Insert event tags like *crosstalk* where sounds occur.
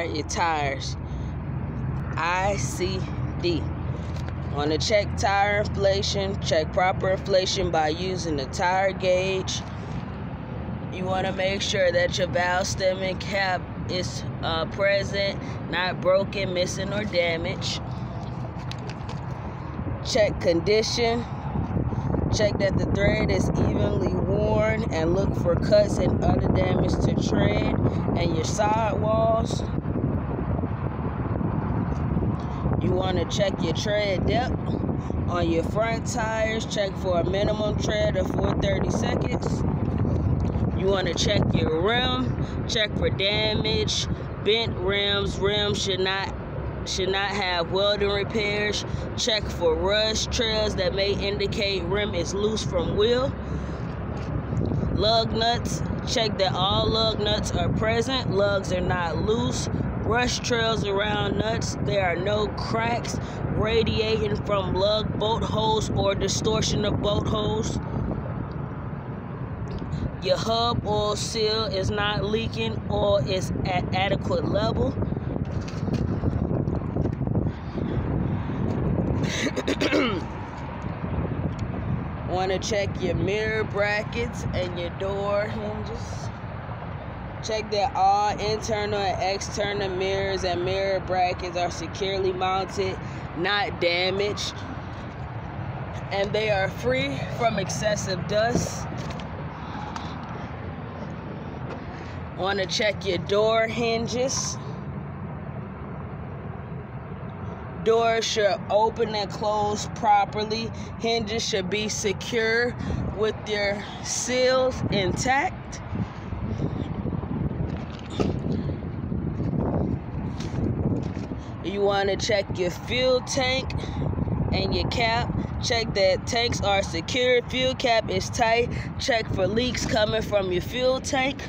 your tires. ICD. Want to check tire inflation, check proper inflation by using the tire gauge. You want to make sure that your valve stem and cap is uh, present, not broken, missing, or damaged. Check condition. Check that the thread is evenly worn and look for cuts and other damage to tread and your sidewalls. You want to check your tread depth on your front tires. Check for a minimum tread of 430 seconds. You want to check your rim. Check for damage, bent rims. Rims should not should not have welding repairs. Check for rust trails that may indicate rim is loose from wheel. Lug nuts. Check that all lug nuts are present. Lugs are not loose. Rust trails around nuts. There are no cracks radiating from lug bolt holes or distortion of bolt holes. Your hub oil seal is not leaking or is at adequate level. *coughs* Want to check your mirror brackets and your door hinges. Check that all internal and external mirrors and mirror brackets are securely mounted, not damaged, and they are free from excessive dust. Want to check your door hinges. Doors should open and close properly. Hinges should be secure with their seals intact. You want to check your fuel tank and your cap. Check that tanks are secure, fuel cap is tight. Check for leaks coming from your fuel tank.